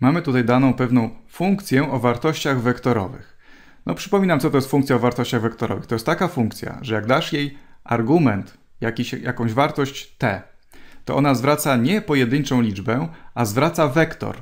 mamy tutaj daną pewną funkcję o wartościach wektorowych. No przypominam, co to jest funkcja o wartościach wektorowych. To jest taka funkcja, że jak dasz jej argument, jakiś, jakąś wartość t, to ona zwraca nie pojedynczą liczbę, a zwraca wektor.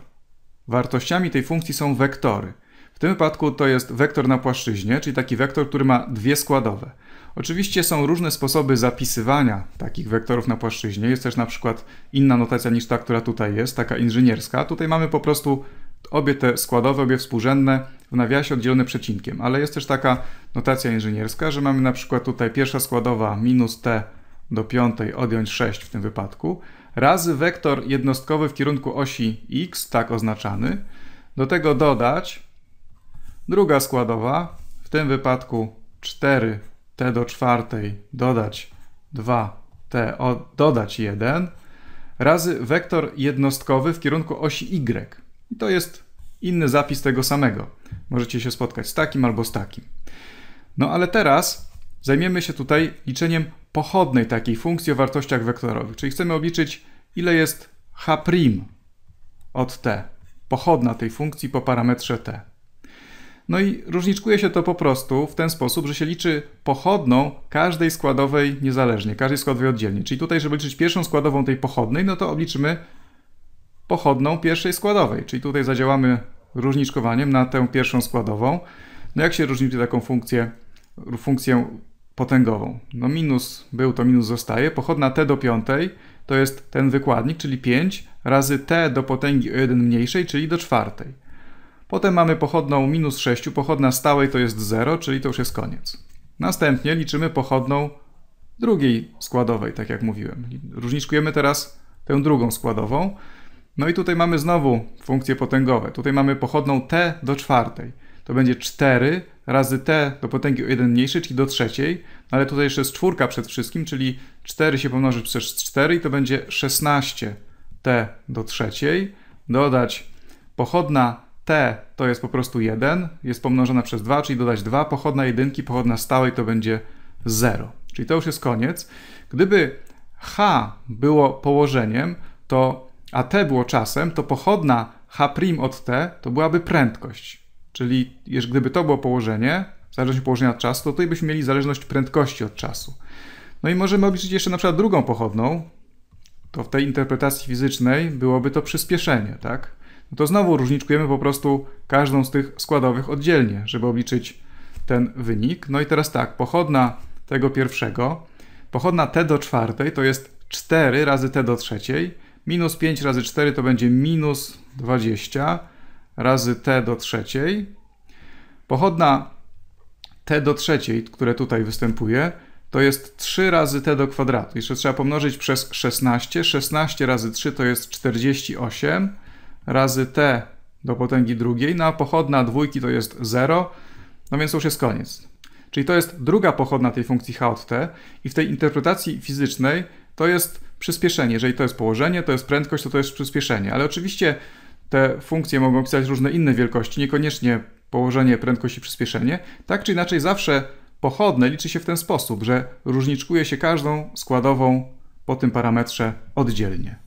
Wartościami tej funkcji są wektory. W tym wypadku to jest wektor na płaszczyźnie, czyli taki wektor, który ma dwie składowe. Oczywiście są różne sposoby zapisywania takich wektorów na płaszczyźnie. Jest też na przykład inna notacja niż ta, która tutaj jest, taka inżynierska. Tutaj mamy po prostu obie te składowe, obie współrzędne w nawiasie oddzielone przecinkiem, ale jest też taka notacja inżynierska, że mamy na przykład tutaj pierwsza składowa minus t do piątej odjąć 6 w tym wypadku, razy wektor jednostkowy w kierunku osi x, tak oznaczany, do tego dodać druga składowa, w tym wypadku 4 t do czwartej dodać 2t dodać 1 razy wektor jednostkowy w kierunku osi y. I to jest inny zapis tego samego. Możecie się spotkać z takim albo z takim. No ale teraz zajmiemy się tutaj liczeniem pochodnej takiej funkcji o wartościach wektorowych, czyli chcemy obliczyć ile jest h' od t, pochodna tej funkcji po parametrze t. No i różniczkuje się to po prostu w ten sposób, że się liczy pochodną każdej składowej niezależnie, każdej składowej oddzielnie. Czyli tutaj, żeby liczyć pierwszą składową tej pochodnej, no to obliczymy pochodną pierwszej składowej. Czyli tutaj zadziałamy różniczkowaniem na tę pierwszą składową. No jak się różni taką funkcję, funkcję potęgową? No minus był, to minus zostaje. Pochodna t do piątej to jest ten wykładnik, czyli 5 razy t do potęgi o 1 mniejszej, czyli do czwartej. Potem mamy pochodną minus 6, pochodna stałej to jest 0, czyli to już jest koniec. Następnie liczymy pochodną drugiej składowej, tak jak mówiłem. Różniczkujemy teraz tę drugą składową. No i tutaj mamy znowu funkcje potęgowe. Tutaj mamy pochodną t do czwartej. To będzie 4 razy t do potęgi o 1 mniejszej, czyli do trzeciej. No ale tutaj jeszcze jest czwórka przed wszystkim, czyli 4 się pomnoży przez 4 i to będzie 16t do trzeciej. Dodać pochodna t to jest po prostu 1, jest pomnożona przez 2, czyli dodać 2, pochodna jedynki, pochodna stałej to będzie 0. Czyli to już jest koniec. Gdyby h było położeniem, to a t było czasem, to pochodna h' od t to byłaby prędkość. Czyli gdyby to było położenie, zależność położenia od czasu, to tutaj byśmy mieli zależność prędkości od czasu. No i możemy obliczyć jeszcze na przykład drugą pochodną, to w tej interpretacji fizycznej byłoby to przyspieszenie, tak? No to znowu różniczkujemy po prostu każdą z tych składowych oddzielnie, żeby obliczyć ten wynik. No i teraz tak, pochodna tego pierwszego, pochodna t do czwartej to jest 4 razy t do trzeciej, minus 5 razy 4 to będzie minus 20 razy t do trzeciej. Pochodna t do trzeciej, które tutaj występuje, to jest 3 razy t do kwadratu. Jeszcze trzeba pomnożyć przez 16. 16 razy 3 to jest 48 razy t do potęgi drugiej, no a pochodna dwójki to jest 0, no więc to już jest koniec. Czyli to jest druga pochodna tej funkcji h od t i w tej interpretacji fizycznej to jest przyspieszenie. Jeżeli to jest położenie, to jest prędkość, to to jest przyspieszenie. Ale oczywiście te funkcje mogą pisać różne inne wielkości, niekoniecznie położenie, prędkość i przyspieszenie. Tak czy inaczej zawsze pochodne liczy się w ten sposób, że różniczkuje się każdą składową po tym parametrze oddzielnie.